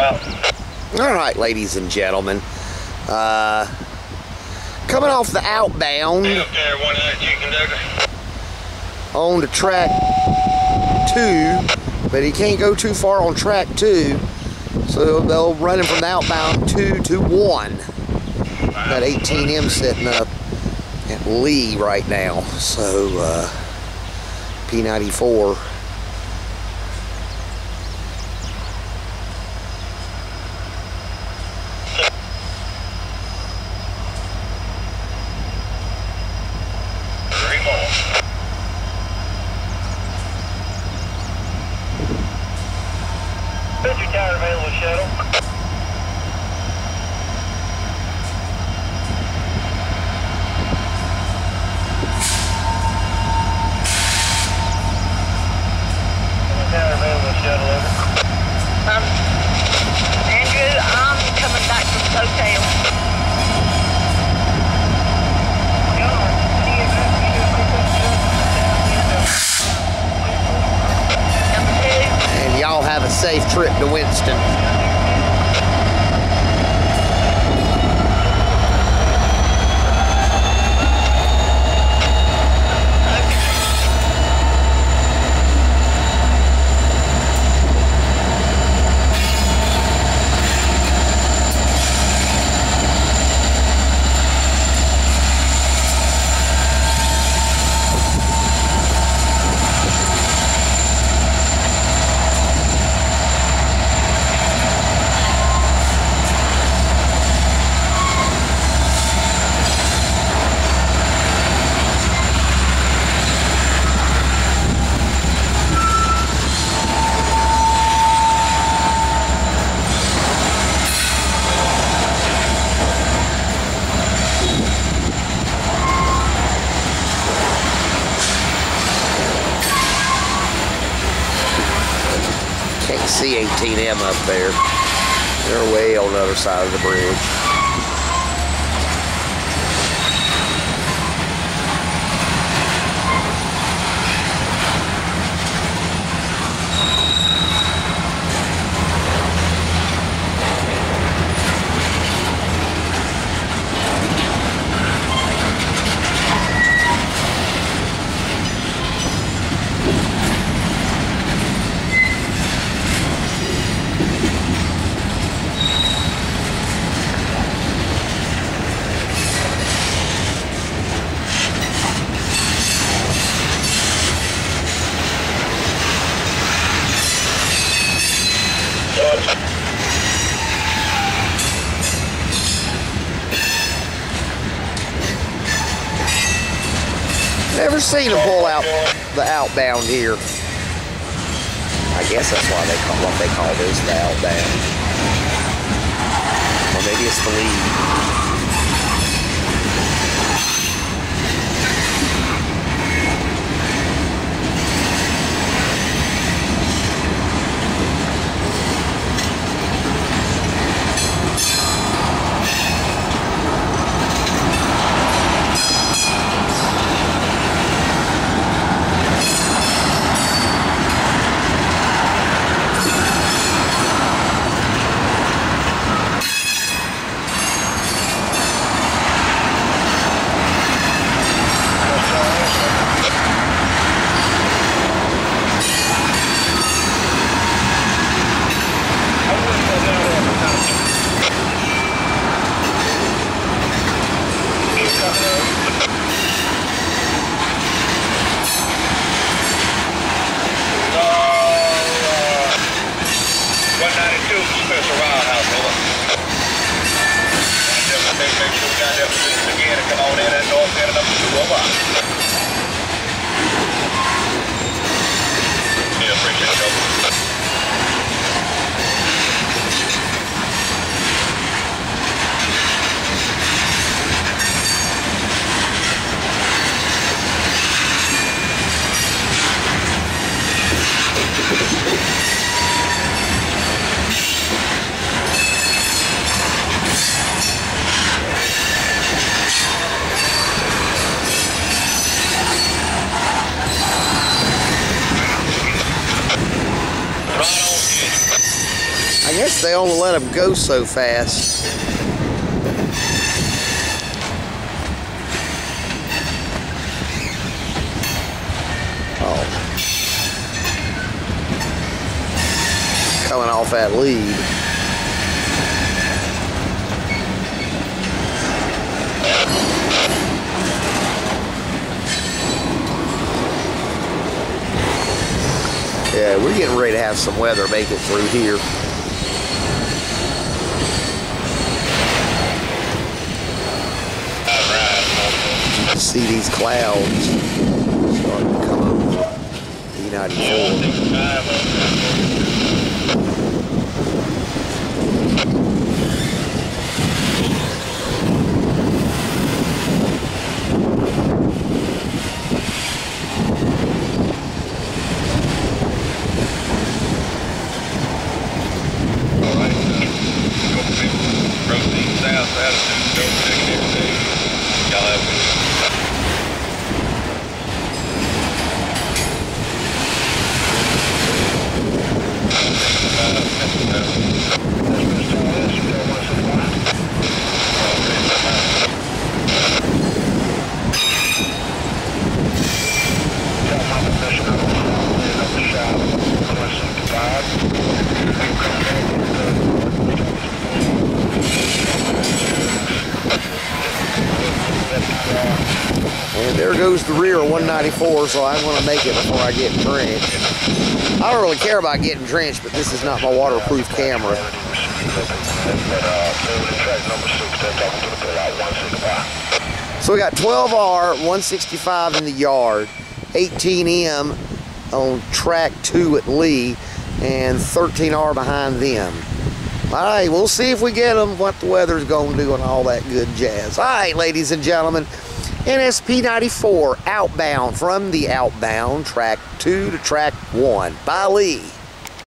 All right, ladies and gentlemen. Uh, coming off the outbound Hey, up there, one of that chicken nugget. on to track two, but he can't go too far on track two. So they'll run him from the outbound two to one. Got 18M sitting up at Lee right now. So uh, P94. Your tire available, shuttle. Safe trip to Winston. Can't see 18M up there. They're way on the other side of the bridge. Never seen them pull out the outbound here. I guess that's why they call what they call this the outbound. Or maybe it's the lead. Yeah, appreciate it, over. They only let them go so fast. Oh. Coming off that lead. Yeah, we're getting ready to have some weather make it through here. See these clouds starting to come over P94. Proceed south, attitude, go negative two. Y'all have And there goes the rear 194, so I'm going to make it before I get drenched. I don't really care about getting drenched, but this is not my waterproof camera. So we got 12R, 165 in the yard, 18M on track 2 at Lee, and 13R behind them. All right, we'll see if we get them, what the weather's going to do, and all that good jazz. All right, ladies and gentlemen, NSP 94 outbound from the outbound track 2 to track 1 by Lee.